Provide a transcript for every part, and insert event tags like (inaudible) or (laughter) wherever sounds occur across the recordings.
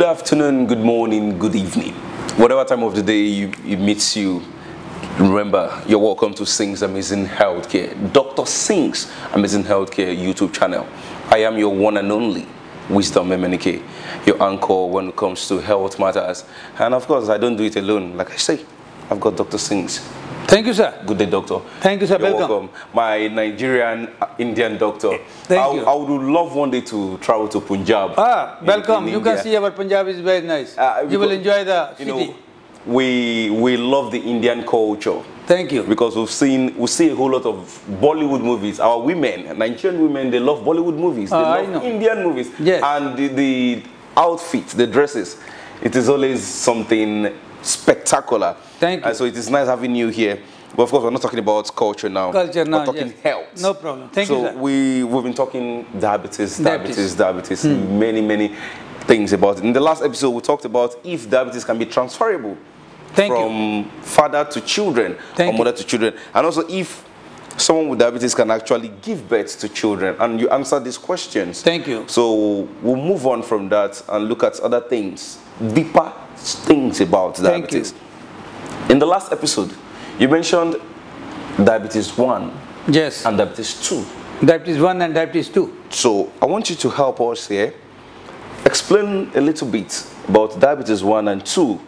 Good afternoon, good morning, good evening. Whatever time of the day you, it meets you, remember you're welcome to Singh's Amazing Healthcare. Dr. Singh's Amazing Healthcare YouTube channel. I am your one and only Wisdom Emenike, your anchor when it comes to health matters. And of course, I don't do it alone. Like I say, I've got Dr. Singh's. Thank you, sir. Good day, doctor. Thank you, sir. You're Welcome. My Nigerian uh, Indian doctor. Thank I, you. I would love one day to travel to Punjab. Ah, in- welcome. in you can see our Punjab is very nice. Uh, you will enjoy the you city. know, we we love the Indian culture Thank you. because we've seen we see a whole lot of Bollywood movies. Our women, Nigerian women, they love Bollywood movies. They Ah, I love know. Indian movies. Yes. And the, the outfits, the dresses, it is always something spectacular. Thank you. And so it is nice having you here. But of course, we're not talking about culture now. Culture now, We're talking yes. health. No problem. Thank so you, So we we've been talking diabetes, diabetes, Diabetes. Hmm. many many things about it. In the last episode, we talked about if diabetes can be transferable Thank you. from father to children Thank or mother to children, and also if someone with diabetes can actually give birth to children. And you answered these questions. Thank you. So we'll move on from that and look at other things, deeper things about Thank you. diabetes. In the last episode, you mentioned diabetes 1 Yes. and diabetes 2. diabetes 1 and diabetes 2. So I want you to help us here. Explain a little bit about diabetes 1 and 2.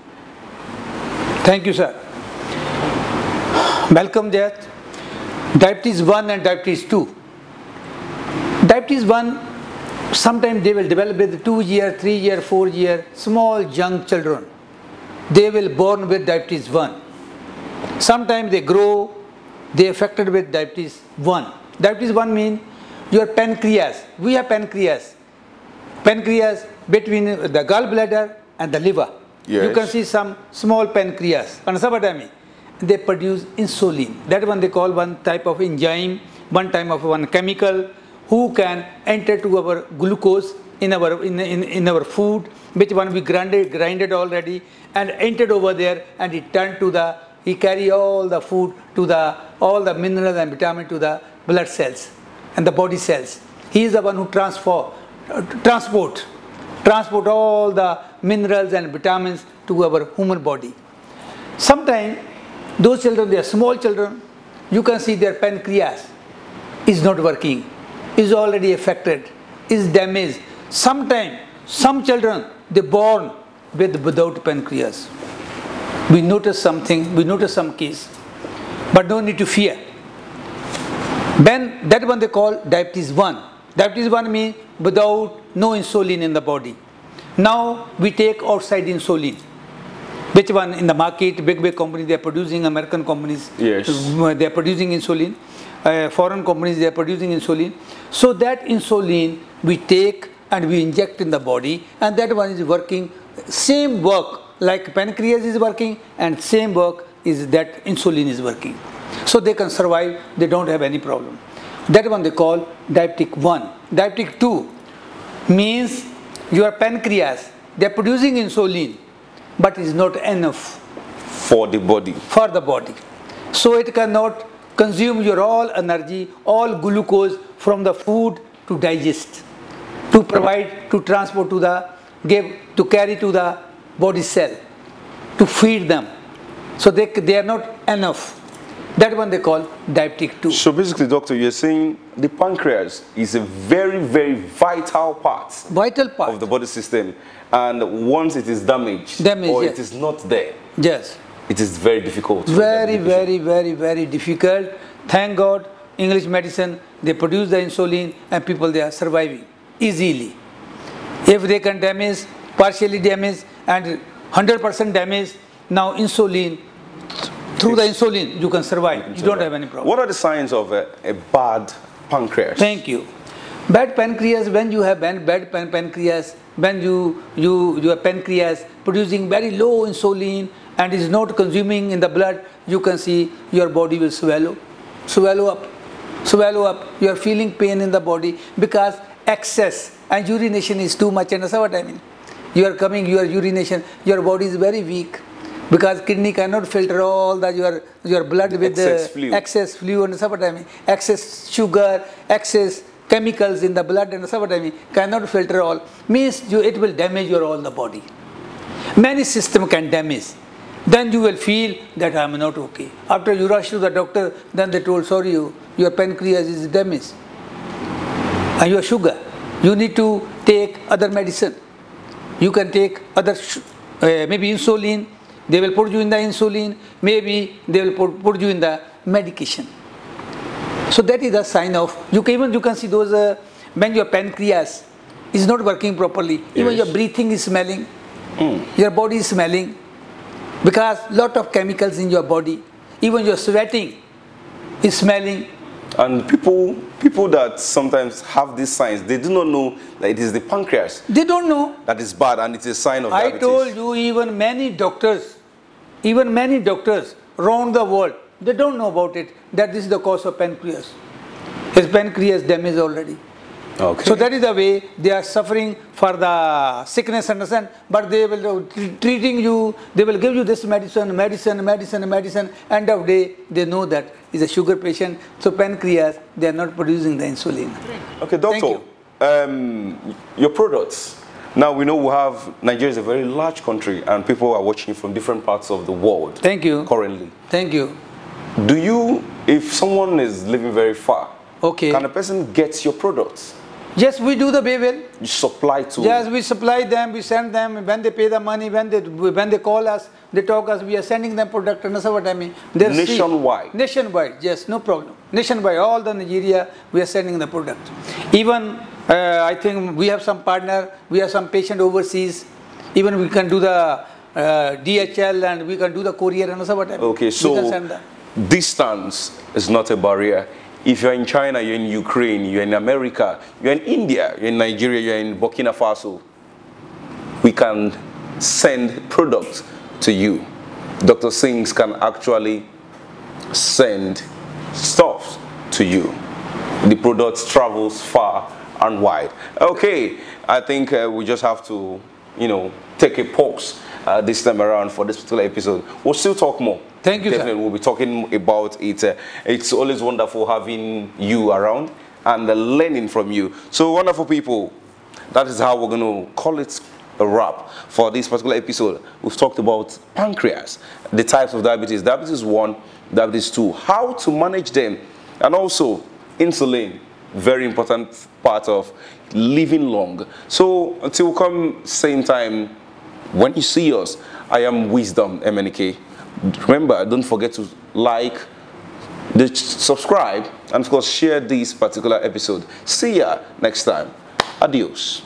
Thank you, sir. Welcome there. Diabetes 1 and diabetes 2. Diabetes 1, sometimes they will develop with 2 year, 3 year, 4 year, small young children. They will born with diabetes 1. Sometimes they grow, they affected with diabetes 1. Diabetes 1 means your pancreas. We have pancreas. Pancreas between the gallbladder and the liver. You can see some small pancreas. Understand what I mean? They produce insulin. That one they call one type of enzyme, one type of one chemical who can enter to our glucose in our in, in, in our food, which one we grinded grinded already and entered over there and it turned to the he carry all the food to the all the minerals and vitamin to the blood cells and the body cells. He is the one who transfer transport transport all the minerals and vitamins to our human body. Sometimes those children, they are small children, you can see their pancreas is not working, is already affected, is damaged. Sometimes some children they born with without pancreas. We notice something, we notice some case, but no need to fear. Then that one they call diabetes 1. Diabetes 1 means without no insulin in the body. Now we take outside insulin. Which one in the market, big big companies they are producing, American companies Yes. they are producing insulin, uh, foreign companies they are producing insulin. So that insulin we take and we inject in the body and that one is working same work like pancreas is working and same work is that insulin is working. So they can survive, they don't have any problem. That one they call diabetic 1. Diabetic 2 means your pancreas, they are producing insulin but is not enough For the body. for the body. So it cannot consume your all energy, all glucose from the food to digest, to provide, to transport to the, give, to carry to the body cell, to feed them. So they, they are not enough. That one they call diabetic 2. So basically, doctor, you're saying the pancreas is a very, very vital part Vital part. of the body system. And once it is damaged, Damaged, or yes. it is not there, yes. it is very difficult. very very very very difficult thank god english medicine they produce the insulin and people they are surviving easily if they can damage partially damage and 100% damage now insulin through the insulin you can survive you don't have any problem What are the signs of a, a bad pancreas? Thank you. Bad pancreas, when you have bad, bad pan- pancreas, when you, you, your pancreas producing very low insulin and is not consuming in the blood, you can see your body will swallow, swallow up, swallow up. You are feeling pain in the body because excess and urination is too much. Understand what I mean? You are coming, your urination, your body is very weak because kidney cannot filter all the your your blood with Excess the excess fluid. I mean? Excess sugar, excess chemicals in the blood and subatomy cannot filter all, means you, it will damage your all the body. Many system can damage. Then you will feel that I am not okay. After you rush to the doctor, then they told, sorry, you, your pancreas is damaged. And your sugar. You need to take other medicine. You can take other, uh, maybe insulin. They will put you in the insulin. Maybe they will put, put you in the medication. So that is a sign of, you can, even you can see those, uh, when your pancreas is not working properly, even your breathing is smelling, your body is smelling, because lot of chemicals in your body, even your sweating is smelling. And people, people that sometimes have these signs, they do not know that it is the pancreas They don't know. that is bad and it's a sign of I diabetes. I told you, even many doctors, even many doctors around the world, they don't know about it, that this is the cause of pancreas. His pancreas damaged already. Okay. So that is the way they are suffering for the sickness, understand? But they will treating you, they will give you this medicine, medicine, medicine, medicine. End of day, they know that is a sugar patient. So pancreas, they are not producing the insulin. Okay, doctor, you. um, your products. Now we know we have Nigeria is a very large country, and people are watching from different parts of the world. Thank you. Currently, Thank you. do you, if someone is living very far, Okay. can a person get your products? Yes, we do the Bayville. You supply to Yes, we supply them, we send them, when they pay the money, when they when they call us, they talk us, we are sending them product, understand what I mean? They receive- Nationwide? Nationwide, yes, no problem. Nationwide, all the Nigeria, we are sending the product. Even, uh, I think we have some partner, we have some patient overseas, even we can do the uh, DHL and we can do the courier, and what I mean? Okay, so distance is not a barrier. If you're in China, you're in Ukraine, you're in America, you're in India, you're in Nigeria, you're in Burkina Faso, we can send products to you. Dr. Singh's can actually send stuff to you. The product travels far and wide. Okay, I think uh, we just have to, you know, take a pause uh, this time around for this particular episode. We'll still talk more. Thank you, sir. Definitely, we'll be talking about it. Uh, it's always wonderful having you around and learning from you. So, wonderful people, that is how we're going to call it a wrap for this particular episode. We've talked about pancreas, the types of diabetes, diabetes 1, diabetes 2, how to manage them, and also insulin, very important part of living long. So until come same time, when you see us, I am Wisdom Emenike. Remember, don't forget to like, the, subscribe, and of course share this particular episode. See ya next time. Adios.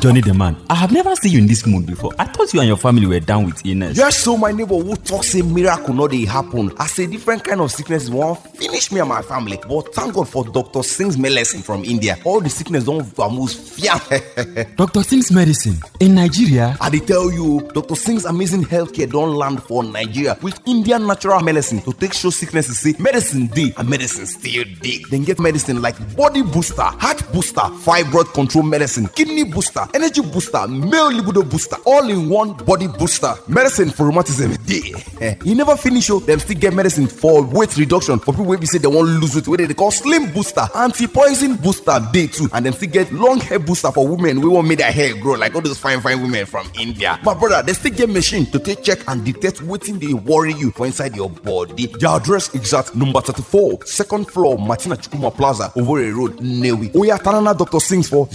Johnny the man, I have never seen you in this mood before. I thought you and your family were down with illness. Yes, so my neighbor who talks say miracle no dey happen. I say different kind of sickness won't finish me and my family. But thank God for Dr. Singh's medicine from India. All the sickness don't vamoose fiam. (laughs) Dr. Singh's medicine in Nigeria. I tell you, Dr. Singh's amazing healthcare don't land for Nigeria with Indian natural medicine to take show sicknesses say medicine dey and medicine still dey. Then get medicine like body booster, heart booster, fibroid control medicine, kidney booster, energy booster, male libido booster, all in one body booster. Medicine for rheumatism dey. Eh, never finish o, dem still get medicine for weight reduction for people wey be say dem wan lose weight dey call slim booster, anti-poison booster dey too and dem still get long hair booster for women wey wan make their hair grow like all those fine fine women from India. My brother, dem still get machine to take check and detect wetin dey worry you for inside your body. Their address at number thirty-four, second floor, Martina Chukuma Plaza, Owerri Road, Nnewi. Oya Tanana Dr. Singh's for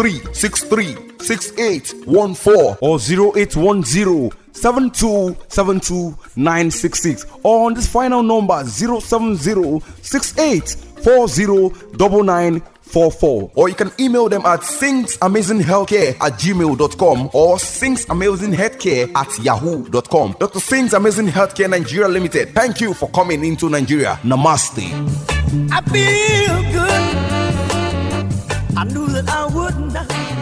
070-6363-6814 or 0810 7272966 or on this final number 070 68409944 or you can email them at singsamazinghealthcare at gmail.com or singsamazinghealthcare at yahoo.com. Dr. Singh's Amazing Healthcare Nigeria Limited, thank you for coming into Nigeria. Namaste. I feel good. I knew that I would not